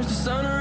There's the sun or